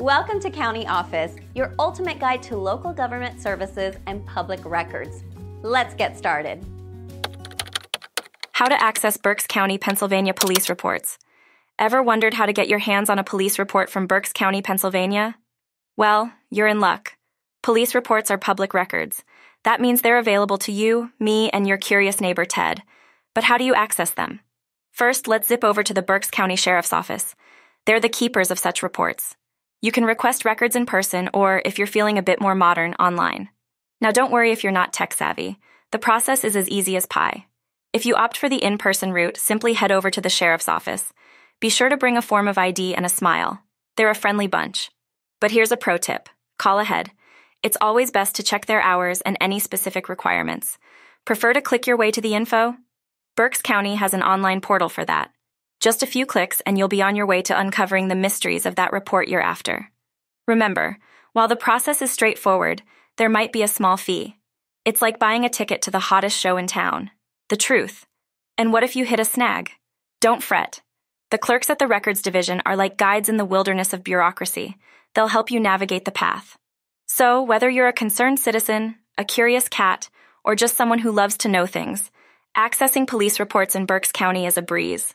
Welcome to County Office, your ultimate guide to local government services and public records. Let's get started. How to access Berks County, Pennsylvania police reports. Ever wondered how to get your hands on a police report from Berks County, Pennsylvania? Well, you're in luck. Police reports are public records. That means they're available to you, me, and your curious neighbor Ted. But how do you access them? First, let's zip over to the Berks County Sheriff's Office. They're the keepers of such reports. You can request records in person or, if you're feeling a bit more modern, online. Now, don't worry if you're not tech savvy. The process is as easy as pie. If you opt for the in person route, simply head over to the sheriff's office. Be sure to bring a form of ID and a smile. They're a friendly bunch. But here's a pro tip call ahead. It's always best to check their hours and any specific requirements. Prefer to click your way to the info? Berks County has an online portal for that. Just a few clicks, and you'll be on your way to uncovering the mysteries of that report you're after. Remember, while the process is straightforward, there might be a small fee. It's like buying a ticket to the hottest show in town. The truth. And what if you hit a snag? Don't fret. The clerks at the records division are like guides in the wilderness of bureaucracy. They'll help you navigate the path. So, whether you're a concerned citizen, a curious cat, or just someone who loves to know things, accessing police reports in Berks County is a breeze.